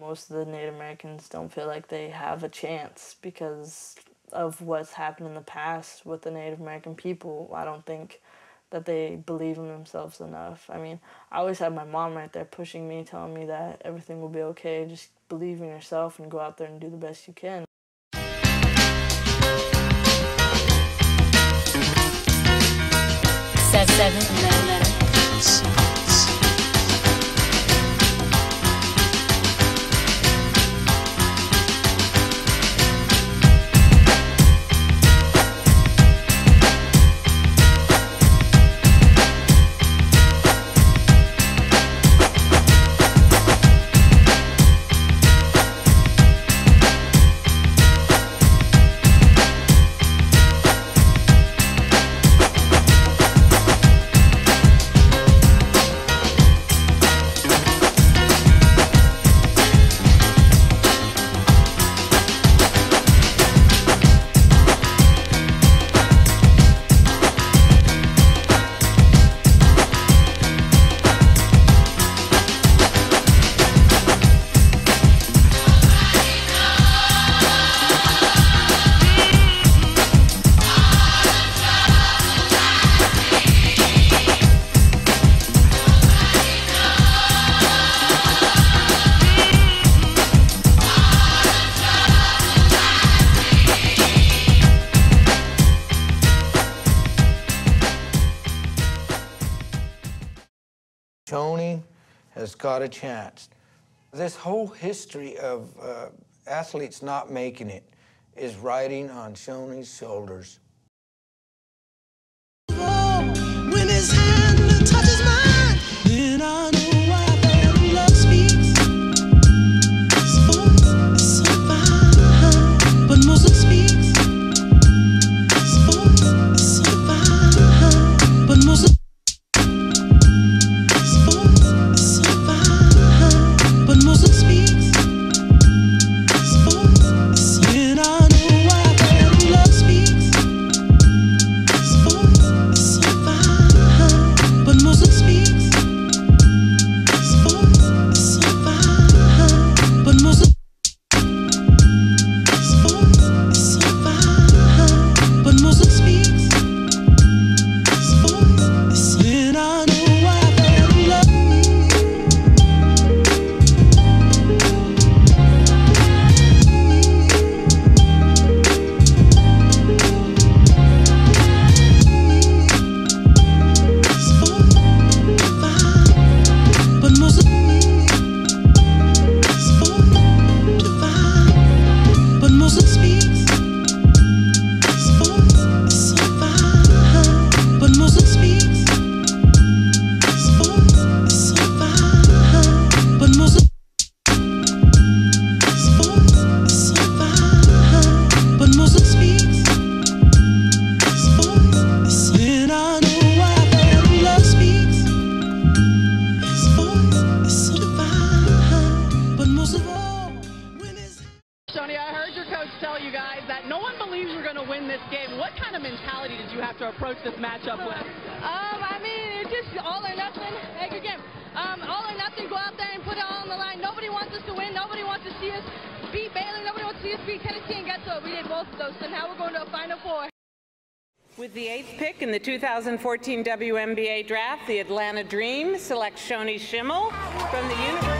Most of the Native Americans don't feel like they have a chance because of what's happened in the past with the Native American people. I don't think that they believe in themselves enough. I mean, I always had my mom right there pushing me, telling me that everything will be okay. Just believe in yourself and go out there and do the best you can. Seven, seven, Shoni has got a chance. This whole history of uh, athletes not making it is riding on Shoni's shoulders. Out there and put it all on the line. Nobody wants us to win. Nobody wants to see us beat Baylor. Nobody wants to see us beat Tennessee and get to it. We did both of those, so now we're going to a Final Four. With the eighth pick in the 2014 WNBA draft, the Atlanta Dream selects Shoni Schimmel from the University.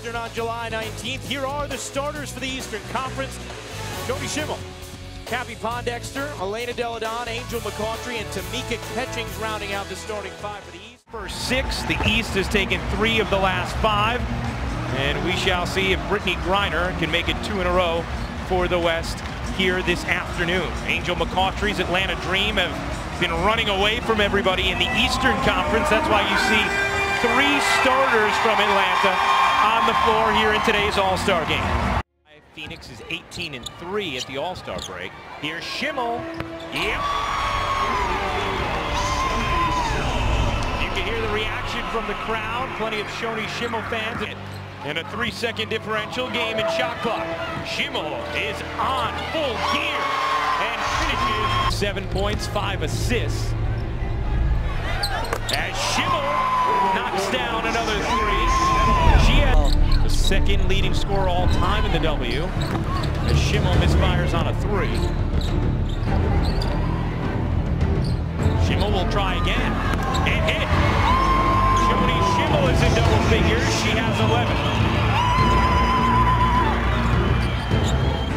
Eastern on July 19th. Here are the starters for the Eastern Conference. Shoni Schimmel, Cappie Pondexter, Elena Delle Donne, Angel McCoughtry, and Tamika Catchings rounding out the starting five for the East. First six, the East has taken three of the last five. And we shall see if Brittney Griner can make it two in a row for the West here this afternoon. Angel McCoughtry's Atlanta Dream have been running away from everybody in the Eastern Conference. That's why you see three starters from Atlanta on the floor here in today's All-Star game. Phoenix is 18 and 3 at the All-Star break. Here's Schimmel. Yep. You can hear the reaction from the crowd. Plenty of Shoni Schimmel fans. And a three-second differential game in shot clock. Schimmel is on full gear and finishes seven points, five assists. As Schimmel knocks down another three. Second leading scorer all time in the W. As Schimmel misfires on a three. Schimmel will try again. And hit. Shoni Schimmel is in double figures. She has 11.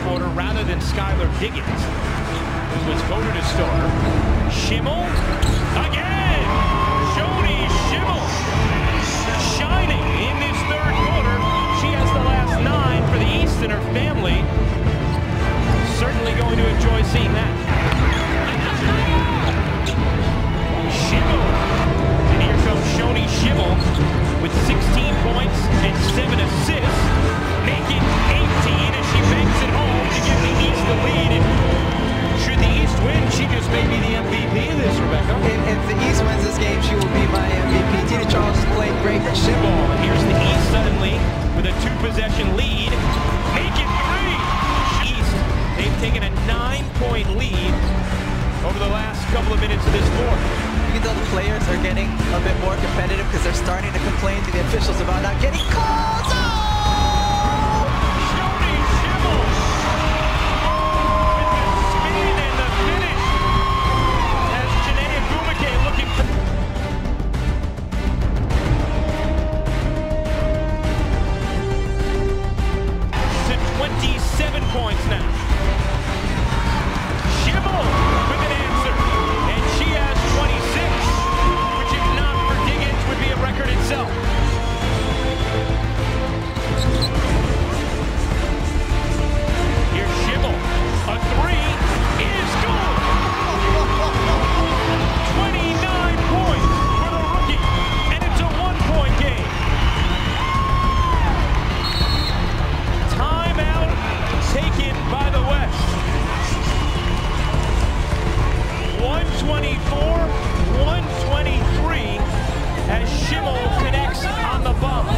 Quarter rather than Skylar Diggins, who was voted a starter. Schimmel again. Shoni Schimmel shining to enjoy that. And here comes Shoni with 16 points and 7 assists, making 18 players are getting a bit more competitive because they're starting to complain to the officials about not getting calls. Schimmel connects on the bump.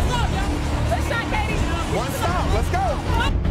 One stop. Let's go.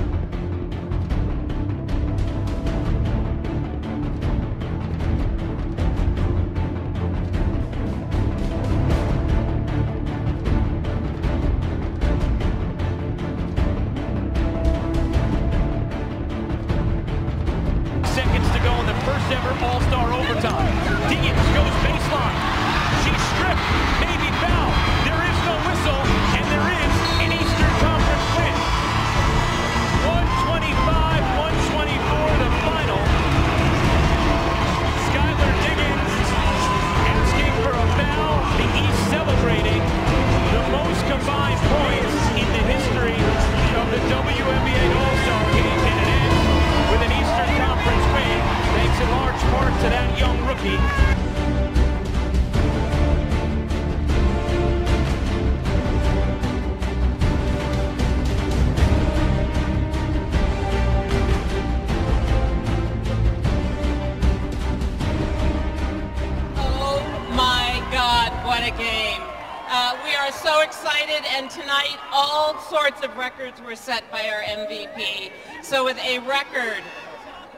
and tonight all sorts of records were set by our MVP. So with a record,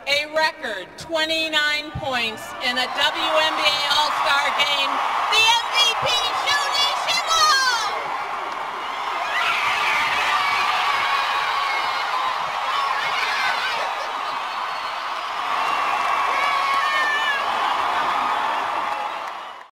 a record 29 points in a WNBA All-Star game, the MVP